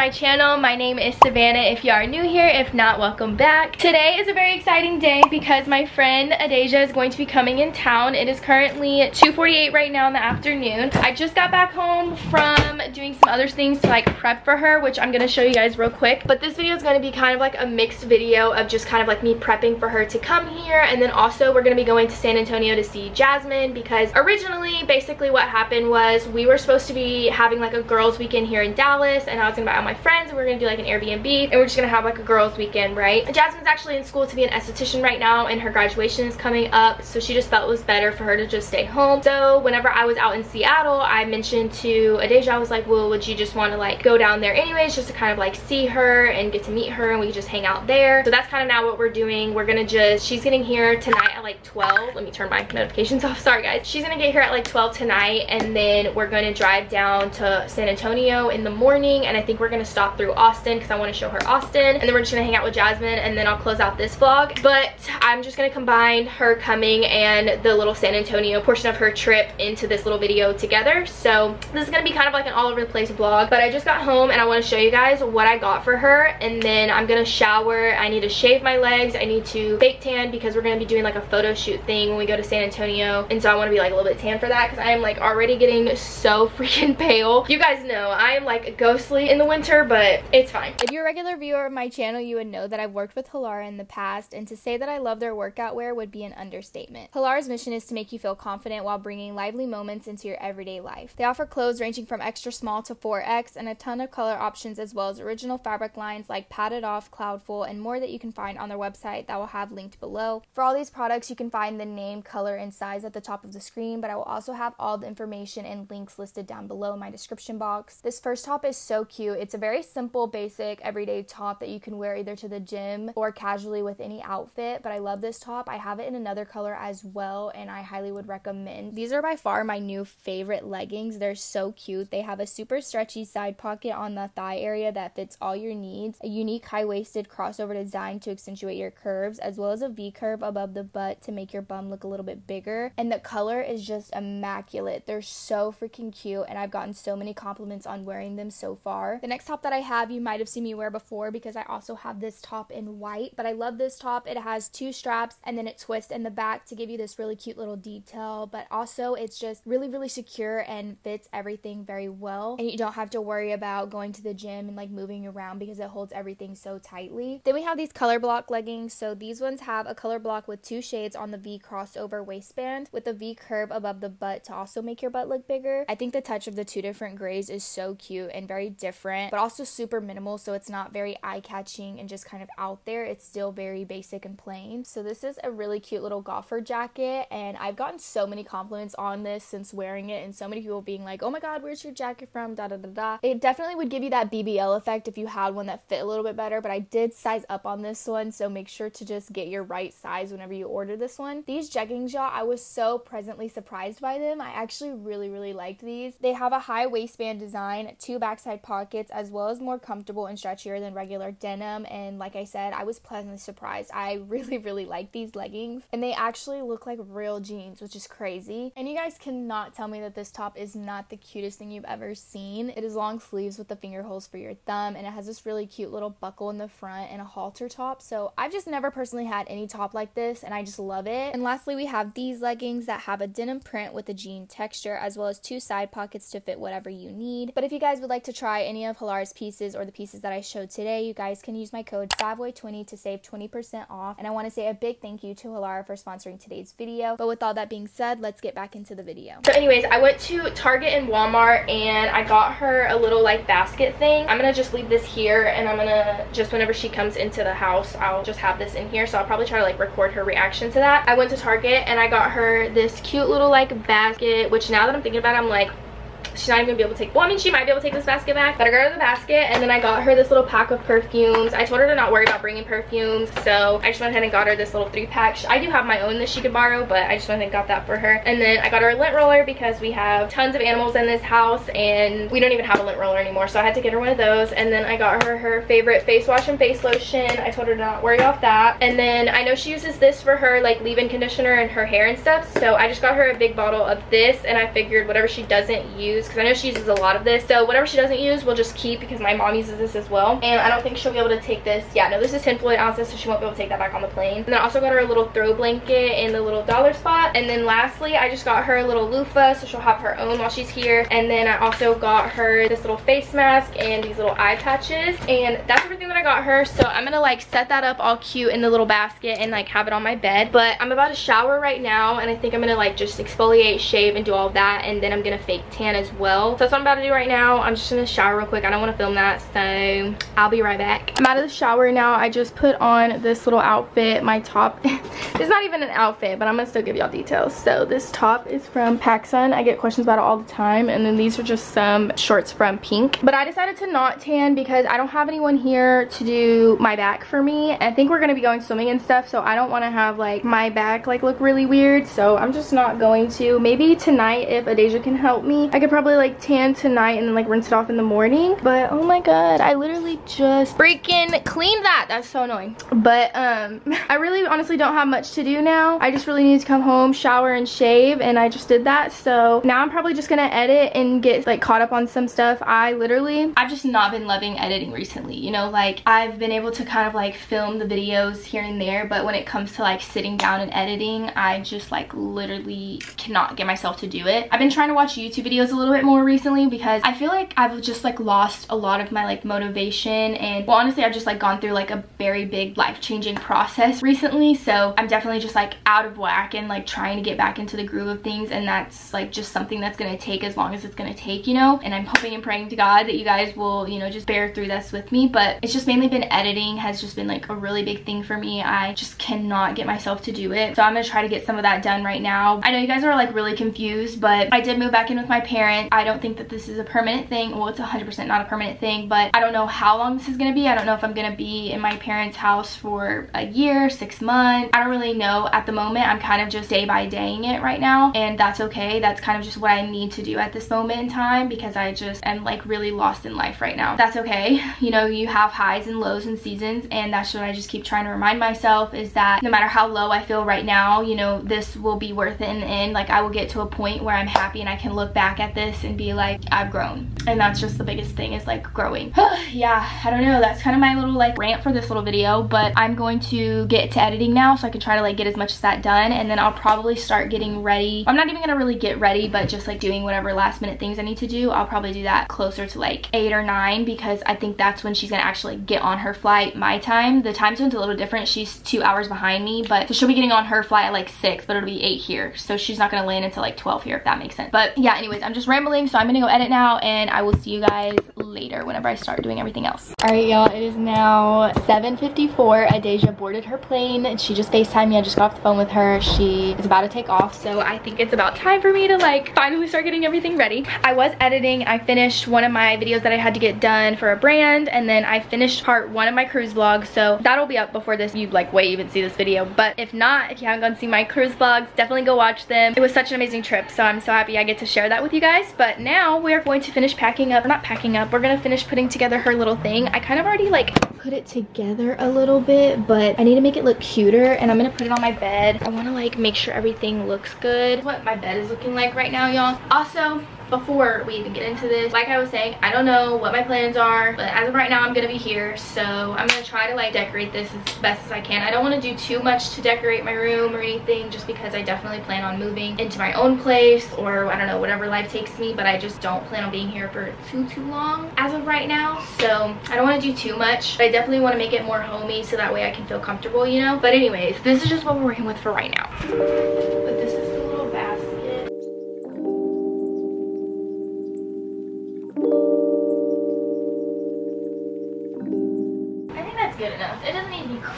to my channel. My name is Savannah if you are new here. If not, welcome back. Today is a very exciting day because my friend Adasia is going to be coming in town. It is currently 2.48 right now in the afternoon. I just got back home from doing some other things to like prep for her, which I'm going to show you guys real quick. But this video is going to be kind of like a mixed video of just kind of like me prepping for her to come here. And then also we're going to be going to San Antonio to see Jasmine because originally basically what happened was we were supposed to be having like a girls weekend here in Dallas and I was gonna buy all my friends and we are gonna do like an Airbnb and we're just gonna have like a girls weekend, right? Jasmine's actually in school to be an esthetician right now and her graduation is coming up so she just felt it was better for her to just stay home. So whenever I was out in Seattle, I mentioned to Adasia, I was like, well, would you just want to like go down there anyways just to kind of like see her and get to meet her and we just hang out there. So that's kind of now what we're doing. We're gonna just, she's getting here tonight at like 12. Let me turn my notifications off. Sorry guys. She's gonna get here at like 12 tonight and then we're gonna drive down to San Antonio in the morning and I think we're gonna stop through Austin because I want to show her Austin and then we're just gonna hang out with Jasmine and then I'll close out this vlog. But I'm just gonna combine her coming and the little San Antonio portion of her trip into this little video together. So this is gonna be kind of like an all over the place vlog but I just got home and I want to show you guys what I got for her and then I'm gonna shower. I need to shave my legs. I need to fake tan because we're gonna be doing like a photo shoot thing when we go to San Antonio and so I want to be like a little bit tan for that because I am like already getting so freaking pale. You guys know I am like ghostly in the winter, but it's fine. If you're a regular viewer of my channel, you would know that I've worked with Halara in the past, and to say that I love their workout wear would be an understatement. Halara's mission is to make you feel confident while bringing lively moments into your everyday life. They offer clothes ranging from extra small to 4X and a ton of color options as well as original fabric lines like Padded Off, Cloudful, and more that you can find on their website that will have linked below. For all these products, you can find the name, color, and size at the top of the screen, but I will also have all the information and links listed down below in my description box. This first top is so cute. It's a very simple, basic, everyday top that you can wear either to the gym or casually with any outfit, but I love this top. I have it in another color as well, and I highly would recommend. These are by far my new favorite leggings. They're so cute. They have a super stretchy side pocket on the thigh area that fits all your needs, a unique high-waisted crossover design to accentuate your curves, as well as a V curve above the butt to make your bum look a little bit bigger. And the color is just immaculate. They're so freaking cute, and I've gotten so many compliments on wearing them so far. The next top that I have, you might have seen me wear before because I also have this top in white, but I love this top. It has two straps and then it twists in the back to give you this really cute little detail, but also it's just really, really secure and fits everything very well. And you don't have to worry about going to the gym and like moving around because it holds everything so tightly. Then we have these color block leggings. So these ones have a color block with two shades on the V crossover waistband with a V curve above the butt to also make your butt look bigger. I think the touch of the two different grays is so cute and very different, but also super minimal, so it's not very eye catching and just kind of out there. It's still very basic and plain. So, this is a really cute little golfer jacket, and I've gotten so many compliments on this since wearing it, and so many people being like, oh my god, where's your jacket from? Da da da da. It definitely would give you that BBL effect if you had one that fit a little bit better, but I did size up on this one, so make sure to just get your right size whenever you order this one. These jeggings, y'all, I was so presently surprised by them. I actually really, really liked these. They have a high waistband design design, two backside pockets, as well as more comfortable and stretchier than regular denim. And like I said, I was pleasantly surprised. I really, really like these leggings, and they actually look like real jeans, which is crazy. And you guys cannot tell me that this top is not the cutest thing you've ever seen. It is long sleeves with the finger holes for your thumb, and it has this really cute little buckle in the front and a halter top. So I've just never personally had any top like this, and I just love it. And lastly, we have these leggings that have a denim print with a jean texture, as well as two side pockets to fit whatever you need. But if you guys would like to try any of Halara's pieces or the pieces that I showed today, you guys can use my code SAVWAY20 to save 20% off. And I want to say a big thank you to Halara for sponsoring today's video. But with all that being said, let's get back into the video. So anyways, I went to Target and Walmart and I got her a little like basket thing. I'm going to just leave this here and I'm going to just whenever she comes into the house, I'll just have this in here. So I'll probably try to like record her reaction to that. I went to Target and I got her this cute little like basket, which now that I'm thinking about it, I'm like, she's not even gonna be able to take well i mean she might be able to take this basket back but i got her the basket and then i got her this little pack of perfumes. I told her to not worry about bringing perfumes so i just went ahead and got her this little three pack i do have my own that she could borrow but i just went ahead and got that for her. And then i got her a lint roller because we have tons of animals in this house and we don't even have a lint roller anymore so i had to get her one of those. And then i got her her favorite face wash and face lotion. I told her to not worry off that. And then i know she uses this for her like leave-in conditioner and her hair and stuff so i just got her a big bottle of this and i figured whatever she doesn't use because I know she uses a lot of this. So whatever she doesn't use, we'll just keep because my mom uses this as well. And I don't think she'll be able to take this. Yeah, no, this is 10 fluid ounces, so she won't be able to take that back on the plane. And then I also got her a little throw blanket in the little dollar spot. And then lastly, I just got her a little loofah, so she'll have her own while she's here. And then I also got her this little face mask and these little eye patches. And that's everything that I got her. So I'm gonna like set that up all cute in the little basket and like have it on my bed. But I'm about to shower right now and I think I'm gonna like just exfoliate, shave, and do all that. And then I'm gonna fake tan as well. So that's what I'm about to do right now. I'm just gonna shower real quick. I don't wanna film that. So I'll be right back. I'm out of the shower now. I just put on this little outfit. My top, it's not even an outfit, but I'm gonna still give y'all details. So this top is from PacSun. I get questions about it all the time. And then these are just some shorts from Pink. But I decided to not tan because I don't have anyone here to do my back for me. I think we're gonna be going swimming and stuff. So I don't wanna have like my back like look really weird. So I'm just not going to. Maybe tonight if Adasia can help me, I could probably like tan tonight and then like rinse it off in the morning. But oh my god, I literally just freaking cleaned that. That's so annoying. But um, I really honestly don't have much to do now. I just really need to come home, shower and shave and I just did that. So now I'm probably just gonna edit and get like caught up on some stuff. I literally, I've just not been loving editing recently. You know, like I've been able to kind of like film the videos here and there, but when it comes to like sitting down and editing, I just like literally cannot get myself to do it. I've been trying to watch YouTube videos a little bit more recently because I feel like I've just like lost a lot of my like motivation and well honestly I've just like gone through like a very big life-changing process recently. So I'm definitely just like out of whack and like trying to get back into the groove of things. And that's like just something that's gonna take as long as it's gonna take you know? And I'm hoping and praying to God that you guys will you know just bear through this with me. But it's just mainly been editing has just been like a really big thing for me. I just cannot get myself to do it. So I'm gonna try to get some of that done right now. I know you guys are like really confused but I did move back in with my parents I don't think that this is a permanent thing. Well it's 100% not a permanent thing but I don't know how long this is gonna be. I don't know if I'm gonna be in my parents house for a year six months. I don't really know at the moment. I'm kind of just day by daying it right now and that's okay. That's kind of just what I need to do at this moment in time because I just am like really lost in life right now. That's okay. You know you have highs and lows and seasons and that's what I just keep trying to remind myself is that no matter how low I feel right now you know this will be worth it in the end. Like I will get to a point where I'm happy and I can look back at this and be like I've grown. And that's just the biggest thing is like growing. Yeah I don't know. That's kind of my little like rant for this little video but I'm going to get to editing now so I can try to like get as much as that done. And then I'll probably start getting ready. I'm not even gonna really get ready but just like doing whatever last minute things I need to do I'll probably do that closer to like eight or nine because I think that's when she's gonna actually get on her flight my time. The time zone's a little different. She's two hours behind me but so she'll be getting on her flight at like six but it'll be eight here. So she's not gonna land until like 12 here if that makes sense. But yeah anyways I'm just rambling so I'm gonna go edit now and I will see you guys later whenever I start doing everything else. All right y'all it is now 7:54. Adasia boarded her plane and she just FaceTimed me. I just got off the phone with her. She is about to take off so I think it's about time for me to like finally start getting everything ready. I was editing. I finished one of my videos that I had to get done for a brand and then I finished part one of my cruise vlog so that'll be up before this. You like wait even see this video. But if not if you haven't gone see my cruise vlogs definitely go watch them. It was such an amazing trip so I'm so happy I get to share that with you guys but now we are going to finish packing up not packing up we're gonna finish putting together her little thing. I kind of already like put it together a little bit but I need to make it look cuter and I'm gonna put it on my bed. I want to like make sure everything looks good. What my bed is looking like right now y'all. Also before we even get into this. Like i was saying i don't know what my plans are but as of right now i'm gonna be here. So i'm gonna try to like decorate this as best as i can. I don't want to do too much to decorate my room or anything just because i definitely plan on moving into my own place or i don't know whatever life takes me but i just don't plan on being here for too too long as of right now. So i don't want to do too much but i definitely want to make it more homey so that way i can feel comfortable you know? But anyways this is just what we're working with for right now. But this is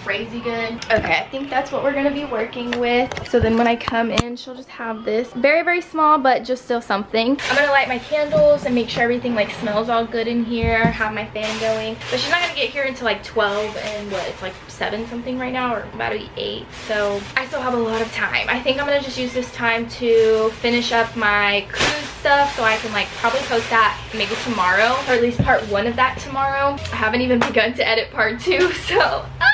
crazy good. Okay, I think that's what we're gonna be working with. So then when I come in, she'll just have this very, very small, but just still something. I'm gonna light my candles and make sure everything like smells all good in here, have my fan going. But she's not gonna get here until like 12 and what, it's like seven something right now, or about to be eight. So I still have a lot of time. I think I'm gonna just use this time to finish up my cruise stuff so I can like probably post that maybe tomorrow, or at least part one of that tomorrow. I haven't even begun to edit part two, so ah,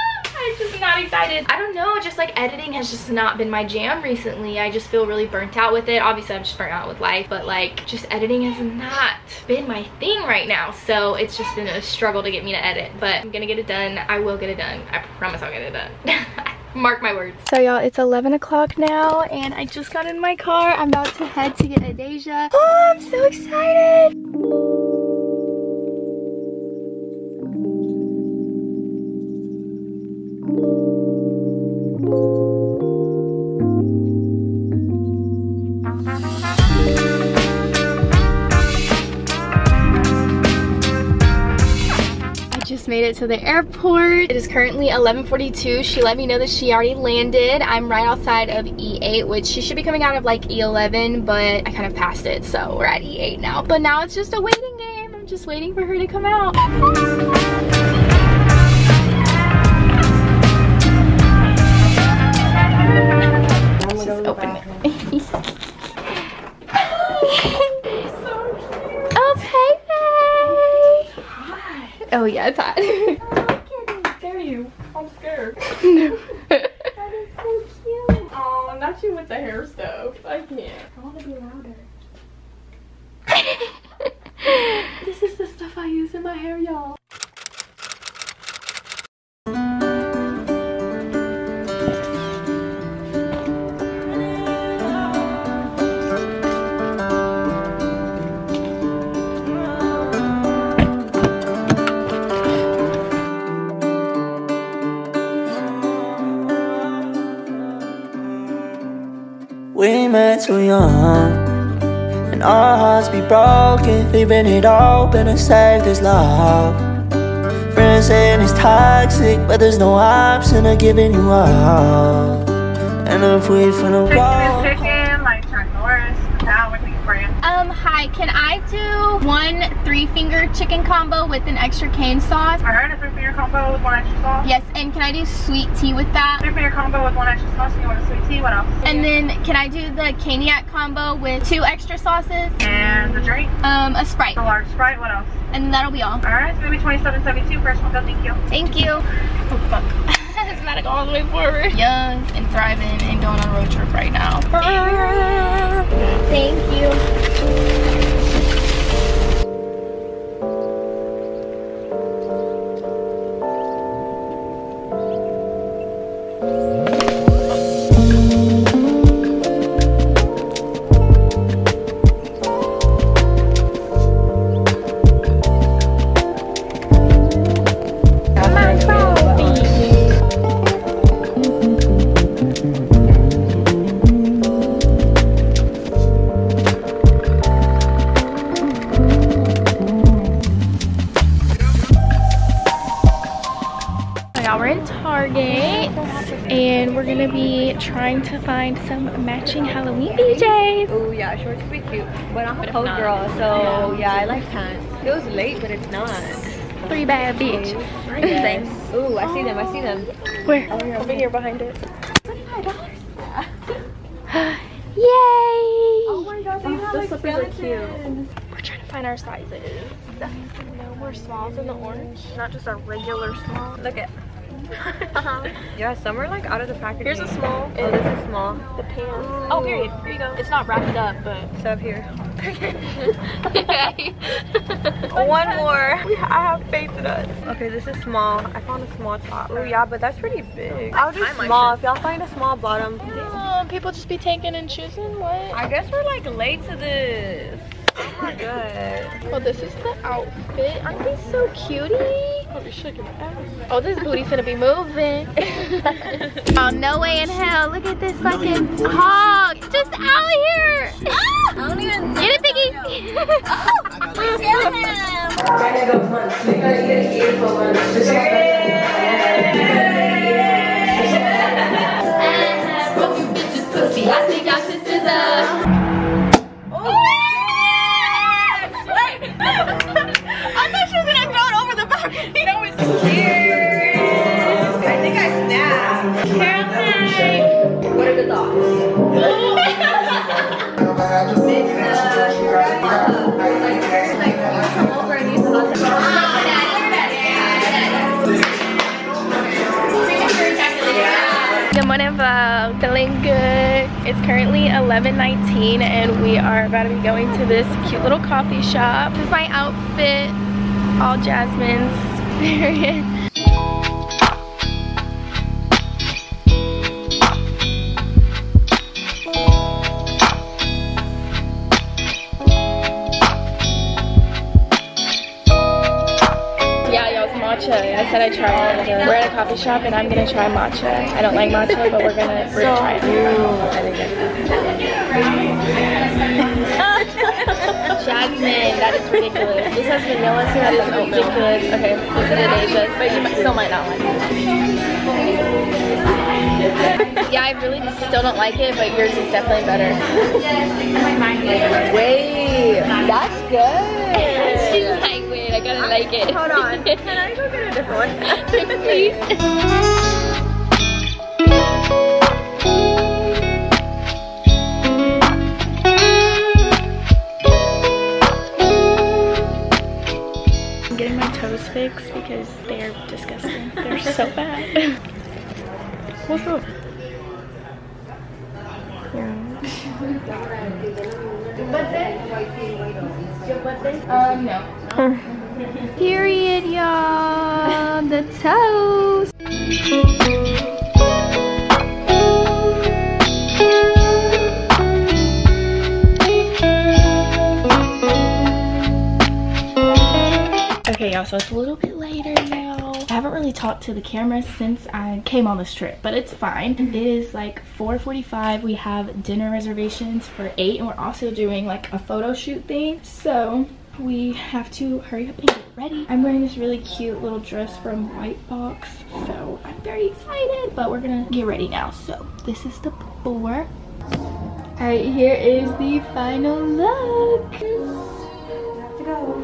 I just not excited. I don't know, just like editing has just not been my jam recently. I just feel really burnt out with it. Obviously, I'm just burnt out with life, but like just editing has not been my thing right now. So it's just been a struggle to get me to edit, but I'm gonna get it done. I will get it done. I promise I'll get it done. Mark my words. So y'all, it's 11 o'clock now and I just got in my car. I'm about to head to get Adasia. Oh, I'm so excited. To the airport. It is currently 11.42. She let me know that she already landed. I'm right outside of E8, which she should be coming out of like E11, but I kind of passed it, so we're at E8 now. But now it's just a waiting game. I'm just waiting for her to come out. Oh yeah, it's hot. I'm Dare you? I'm scared. No. that is so cute. Oh, not you with the hair stuff. I can't. I want to be louder. this is the stuff I use in my hair, y'all. Too young. And our hearts be broken Leaving it open to save this love. Friends saying it's toxic But there's no option of giving you up. And if we finna go Chicken, like Chuck Norris, now with for you? Um, hi, can I do one three finger chicken combo with an extra cane sauce? Alright, a three finger combo with one extra sauce. Yes, and can I do sweet tea with that? Three finger combo with one extra sauce and you want a sweet tea, what else? And then can I do the caniac combo with two extra sauces? And the drink? Um, a Sprite. A large Sprite, what else? And that'll be all. Alright, it's gonna be 27.72 first one, thank you. Thank you. Oh, fuck. it's not all the way forward. Young and thriving and going on a road trip right now. Thank you. Find some matching Halloween PJs. Oh yeah, shorts would be cute. But I'm a cold girl, so yeah, I like pants. Feels late, but it's not. Three bad bitches. Oh, Thanks. Ooh, I see them, I see them. Where? Over here, over here behind it. Twenty-five dollars. Yeah. Yay! Oh my god, they have like skeletons. We're trying to find our sizes. No more smalls in the orange. Not just a regular small. Look at uh-huh. Yeah, some are like out of the packaging. Here's a small. Oh, this is small. The pants. Oh, period. Here you go. It's not wrapped up, but. It's up here. okay. One more. I have faith in us. Okay, this is small. I found a small top. Oh yeah, but that's pretty big. I'll do small. If y'all find a small bottom. Oh, people just be taking and choosing what? I guess we're like late to this. Oh my god. Well, this is the outfit. Aren't they so cutie? Oh, you're shaking ass. Oh, this booty's gonna be moving. oh, no way in hell. Look at this fucking hog. Just out here. Ah! I don't even Get it, Piggy. Kill him. I 11:19 and we are about to be going to this cute little coffee shop. This is my outfit. All Jasmine's. Period. Matcha. I said I tried it. We're at a coffee shop and I'm gonna try matcha. I don't like matcha, but we're gonna we're gonna try it. Jasmine, that is ridiculous. This has vanilla, so that is ridiculous. Okay, this is Asia's, but you might- still might not like it. yeah, I really still don't like it, but yours is definitely better. Wait, that's good. Wait, I like it. Hold on. Can I go get a different one? Please. I'm getting my toes fixed because they're disgusting. They're so bad. What's up? Um, no. Period, y'all. The toast. Okay, y'all, so it's a little bit later now. I haven't really talked to the camera since I came on this trip, but it's fine. It is like 4.45. We have dinner reservations for 8, and we're also doing like a photo shoot thing. So we have to hurry up and get ready. I'm wearing this really cute little dress from White Box, so I'm very excited, but we're gonna get ready now. So this is the before. All right, here is the final look. We have to go.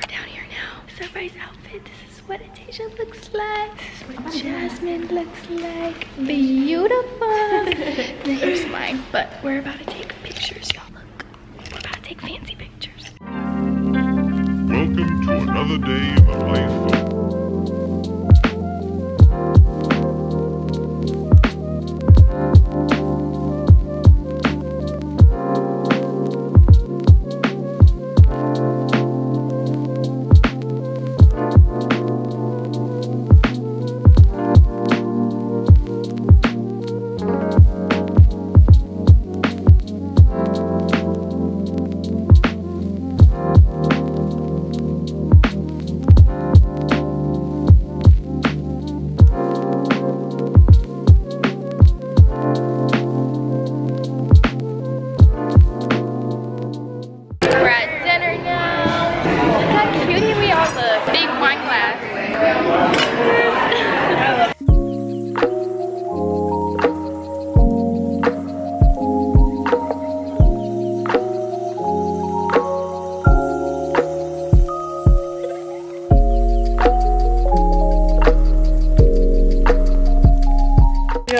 We're down here now. Surprise outfit. This is what Adasia looks like. This is what Jasmine looks like. Beautiful. here's mine. But we're about to take pictures, y'all. Another day in the place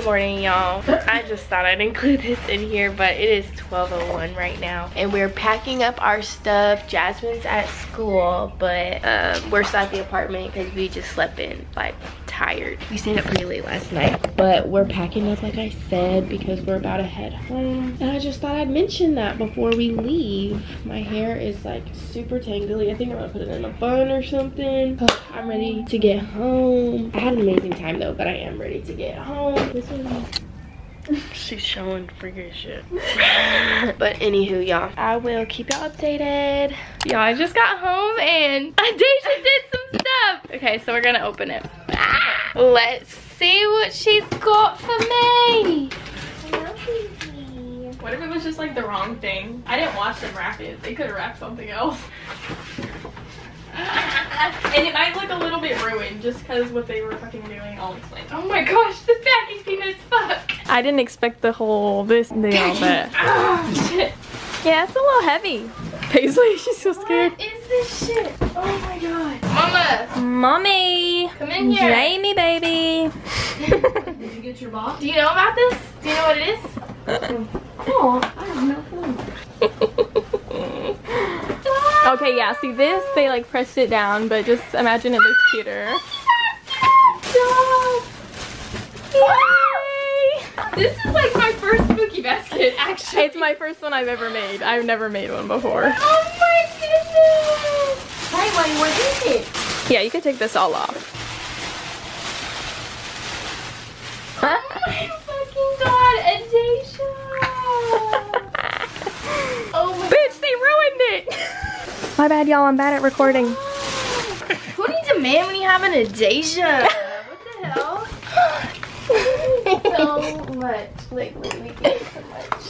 Morning, y'all. I just thought I'd include this in here, but it is 12.01 right now. And we're packing up our stuff. Jasmine's at school, but um, we're still at the apartment because we just slept in, like, tired. We stayed up pretty late last night, but we're packing up, like I said, because we're about to head home. And I just thought I'd mention that before we leave. My hair is, like, super tangly. I think I'm gonna put it in a bun or something. I'm ready to get home. I had an amazing time, though, but I am ready to get home. This one She's showing freaking shit. but anywho, y'all, I will keep y'all updated. Y'all, I just got home and Adasia did some stuff. Okay, so we're gonna open it. Ah, Let's see what she's got for me. What if it was just like the wrong thing? I didn't watch them wrap it. They could have wrapped something else. and it might look a little bit ruined just because what they were fucking doing. I'll explain. Oh my gosh, this packaging came as fuck. I didn't expect the whole this deal, but Oh shit. yeah, it's a little heavy. Paisley, she's so scared. What is this shit? Oh my god. Mama, Mommy, come in here. Jamie, baby. Did you get your box? Do you know about this? Do you know what it is? Oh, I have no clue. Okay, yeah. See this? They like pressed it down, but just imagine it looks cuter. Stop. This is like my first spooky basket, actually. It's my first one I've ever made. I've never made one before. Oh my goodness! Hey, wait, what is it? Yeah, you can take this all off. Oh my fucking god, Adasia! Oh my Bitch, they ruined it! My bad, y'all. I'm bad at recording. Who needs a man when you have an Adasia? What the hell? so much. Like, thank you so much.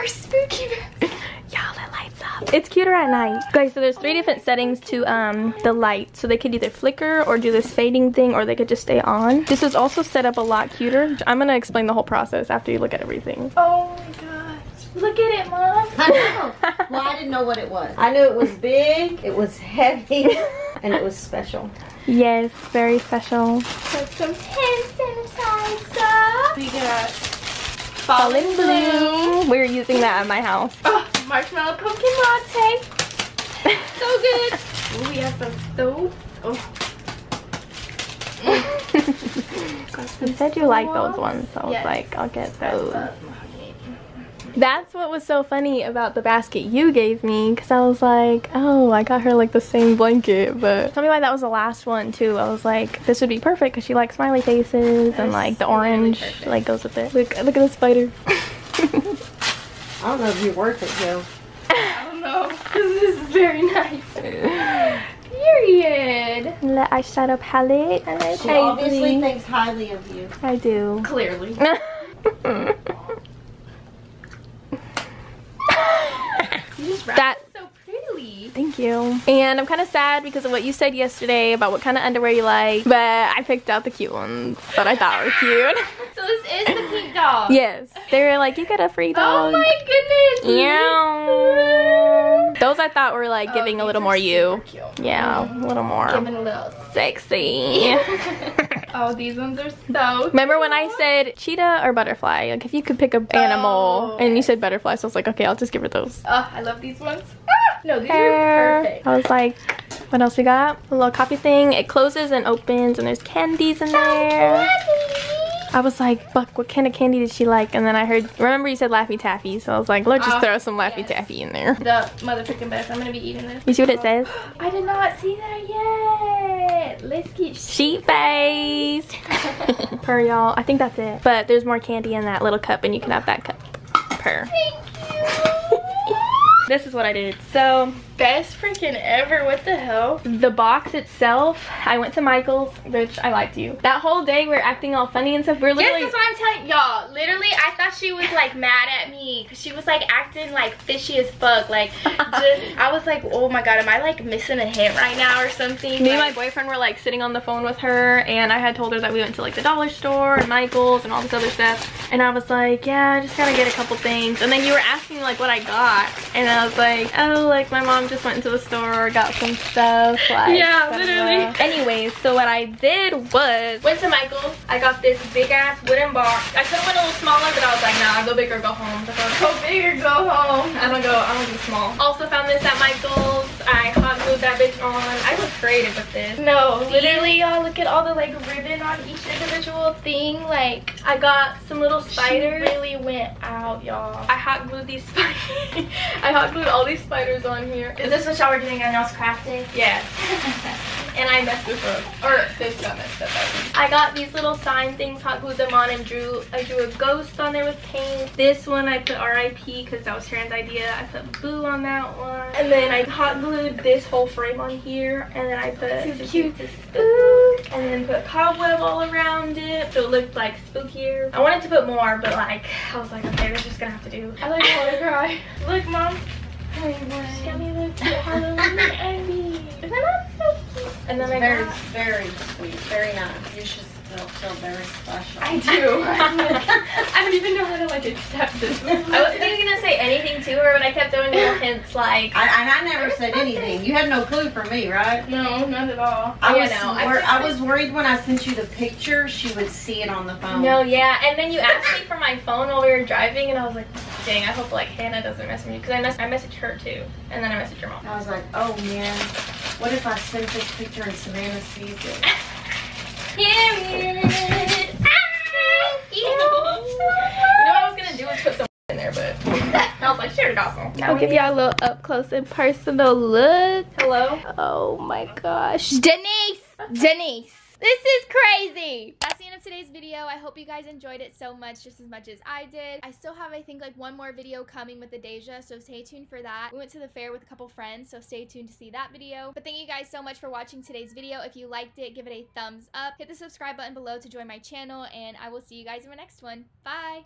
This is my first spooky basket. Y'all, it lights up. It's cuter at night. Guys, so there's three different settings to um the light. So they could either flicker or do this fading thing or they could just stay on. This is also set up a lot cuter. I'm gonna explain the whole process after you look at everything. Oh my gosh. Look at it, Mom. I know. Well, I didn't know what it was. I knew it was big, it was heavy, and it was special. Yes, very special. Some hand sanitizer. We got Fallen Bloom. We're using that at my house. Oh, marshmallow pumpkin latte. so good. Ooh, we have some soap. Oh. You said you like those ones, so I was like, I'll get those. That's what was so funny about the basket you gave me, because I was like, oh, I got her like the same blanket, but tell me why that was the last one too. I was like, this would be perfect because she likes smiley faces and like the orange like goes with it. Look, look at the spider. I don't know if you're worth it, Joe. I don't know. This is very nice. Period. The eyeshadow palette. Hello, She obviously thinks highly of you. I do. Clearly. that so pretty. Thank you. And I'm kind of sad because of what you said yesterday about what kind of underwear you like, but I picked out the cute ones that I thought were cute. So this is the pink dog. yes, they were like, you get a free dog. Oh my goodness. Yeah. Those I thought were like Oh, giving a little more you. cute. Yeah, a little more Giving a little. sexy. Oh, these ones are so. Remember when I said cheetah or butterfly? Like if you could pick a animal Oh. and you said butterfly, so I was like, okay, I'll just give her those. Oh, I love these ones. Ah! No, these are perfect. I was like, what else we got? A little coffee thing. It closes and opens and there's candies in there. I was like, fuck, what kind of candy did she like? And then I heard, remember you said Laffy Taffy, so I was like, let's just Oh, throw some Laffy yes. Taffy in there. The mother motherfucking best. I'm gonna be eating this. You see what it says? I did not see that yet. Let's get Sheet face. Per y'all. I think that's it. But there's more candy in that little cup and you can have that cup. Per. Thank you. this is what I did. So best freaking ever. What the hell? the box itself, I went to Michael's, which I lied to you. That whole day we are acting all funny and stuff. We are literally that's what I'm telling y'all. Literally, I thought she was like mad at me because she was like acting like fishy as fuck. Like, just I was like, oh my god, am I like missing a hint right now or something? me and my boyfriend were like sitting on the phone with her and I had told her that we went to like the dollar store and Michael's and all this other stuff. And I was like, yeah, I just gotta get a couple things. And then you were asking like what I got. And I was like, oh, like my mom just went into the store, got some stuff. Like, Yeah, literally. Anyways, so what I did was, Went to Michael's. I got this big ass wooden box. I could have went a little smaller, but I was like, nah, go big or go home. So I go big or go home. I don't go. I don't do small. Also found this at Michael's. I hot glued that bitch on. I was creative with this. No, literally, y'all look at all the like ribbon on each individual thing. Like I got some little spiders. spiders. really went out, y'all. I hot glued these spiders. I hot glued all these spiders on here. Is this what y'all were doing on y'all's craft day? Yes. and I messed this up. Or this got messed up. I. I got these little sign things, hot glued them on, and drew. I drew a ghost on there with paint. This one I put R.I.P. because that was Sharon's idea. I put Boo on that one, and then I hot glued this whole frame on here, and then I put So cute. spook, and then put cobweb all around it, so it looked like spookier. I wanted to put more, but like I was like, okay, we're just gonna have to do. I like want to cry. Look, mom. She got me a cute Halloween Ivy. Isn't that so cute? And then I Very, got. very sweet, very nice. You should still feel very special. I do. I don't even know how to like accept this. I wasn't even gonna say anything to her, but I kept throwing little hints like. I, and I never said anything. You had no clue for me, right? No, not at all. I Yeah, was, no, I wor- just- I was worried when I sent you the picture, she would see it on the phone. No, yeah, and then you asked me for my phone while we were driving, and I was like, dang, I hope like Hannah doesn't message me because I mess I messaged her too, and then I messaged your mom. I was like, oh man, what if I sent this picture and Savannah sees it? You know what I was gonna do was put some in there, but I was like, sure, awesome. I'll give y'all a little up close and personal look. Hello. Oh my gosh. Denise! Denise! This is crazy. That's the end of today's video. I hope you guys enjoyed it so much, just as much as I did. I still have, I think, like one more video coming with the Adasia, so stay tuned for that. We went to the fair with a couple friends, so stay tuned to see that video. But thank you guys so much for watching today's video. If you liked it, give it a thumbs up. Hit the subscribe button below to join my channel, and I will see you guys in my next one. Bye!